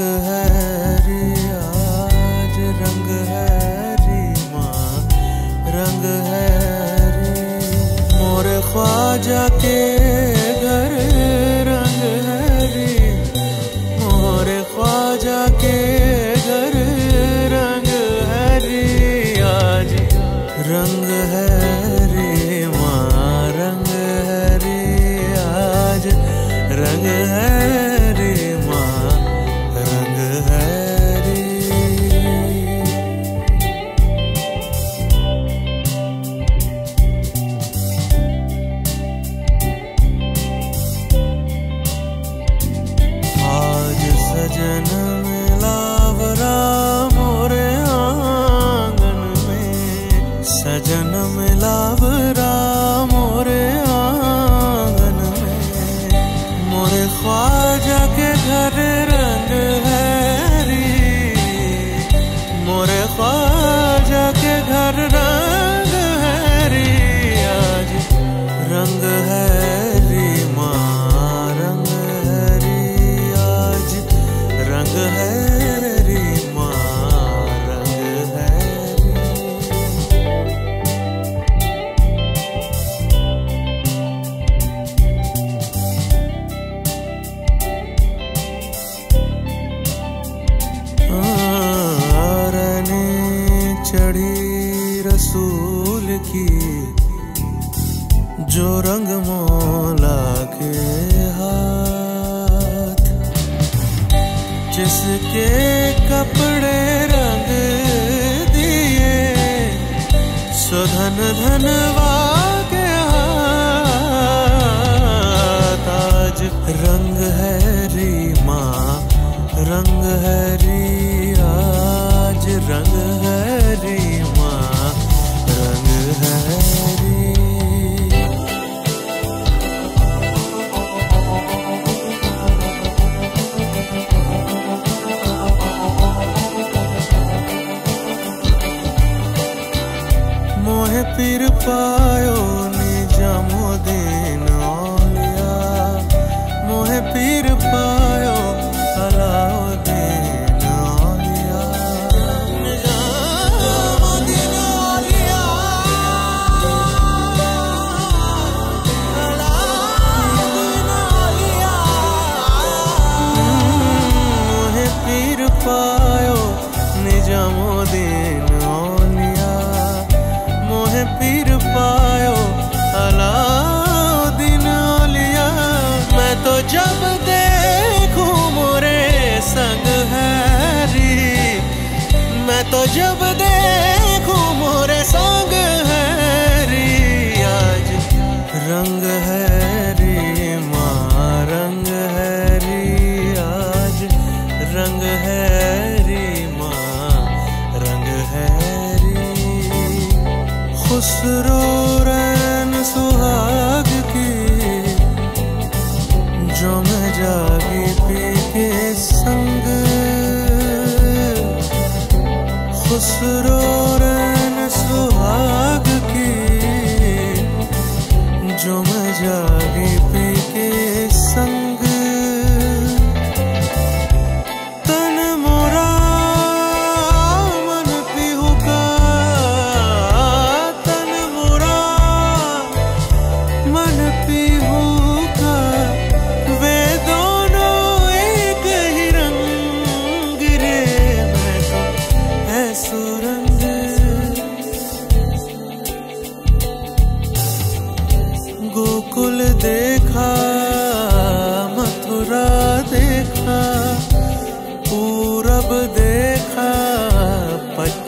रंग है रियाज रंग है रीमा रंग है मोर ख्वाजा के रसूल की, जो रंग मोला के हाथ, जिसके कपड़े रंग दिए, सुधन धनवा के हाथ, आज रंग है रीमा, रंग है री पायो निजामुद्दीन औलिया मोहे पीर पायो अलाउद्दीन औलिया निजामुद्दीन औलिया अलाउद्दीन औलिया मोहे पीर पायो निजामुद्दीन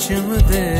चमदे